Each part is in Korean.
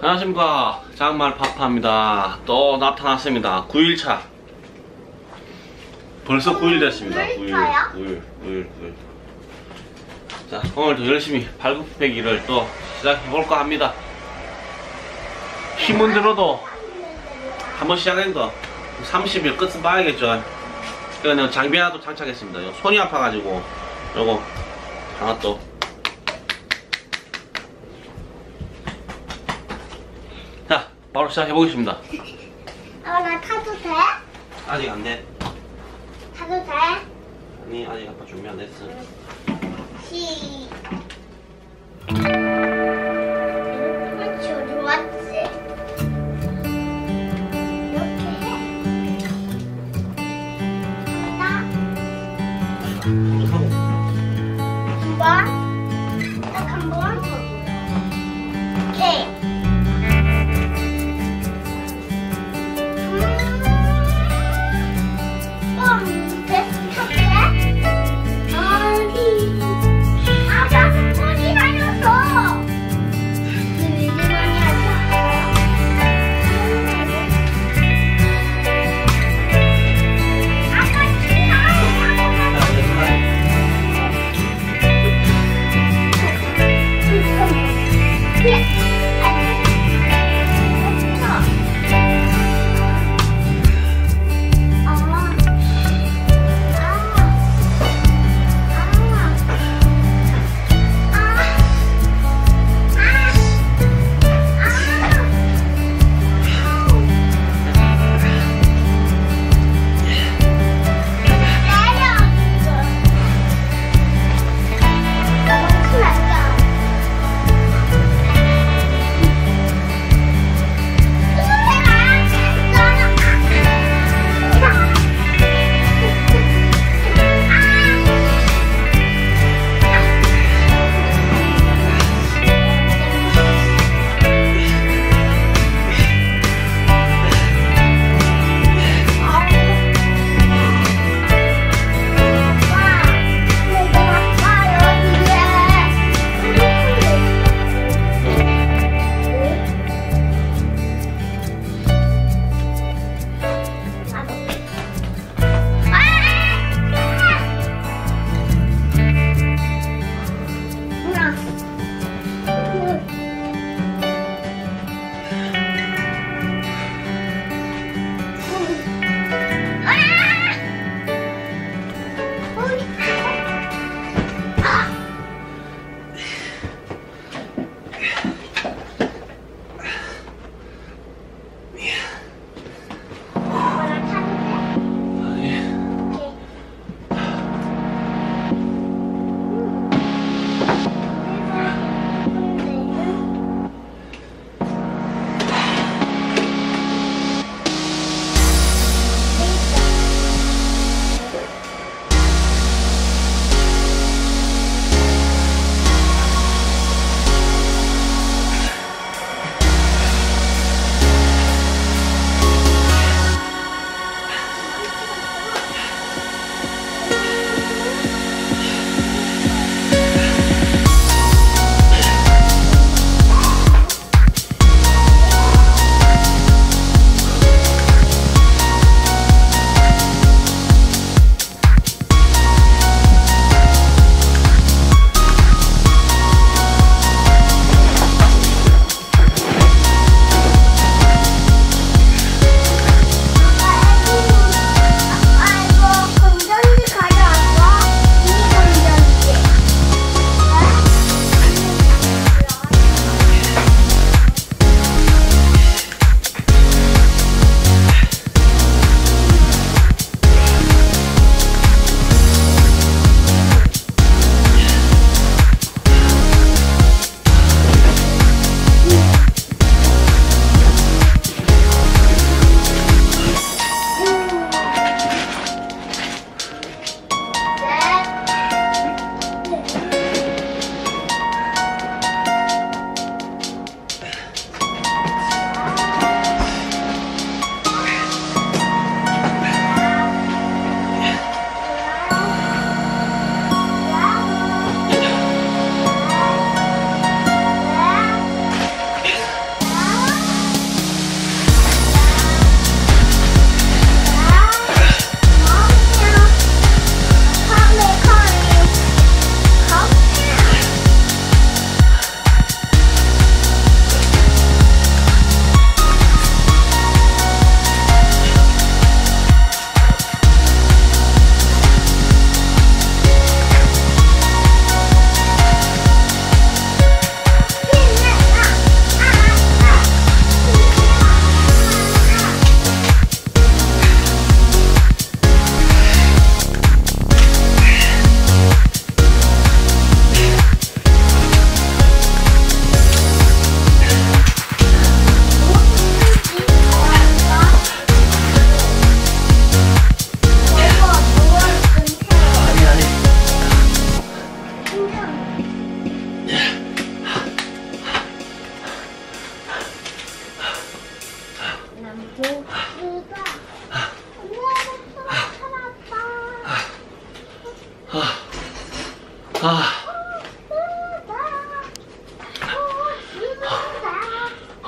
안녕하십니까. 장말 파파입니다. 또 나타났습니다. 9일차. 벌써 9일 됐습니다. 9일 9일차요? 9일 9일 9일. 자 오늘도 열심히 발굽배기를 또 시작해볼까 합니다. 힘은 들어도 한번 시작한 거 30일 끝은 봐야겠죠. 그러니까 장비 하나 도 장착했습니다. 요 손이 아파가지고 요거 하나 또 자, 바로 시작해보겠습니다. 아, 나 타도 돼? 아직 안 돼. 타도 돼? 아니, 아직 아빠 준비 안 됐어. 시.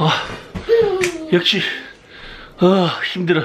아, 역시, 아, 힘들어.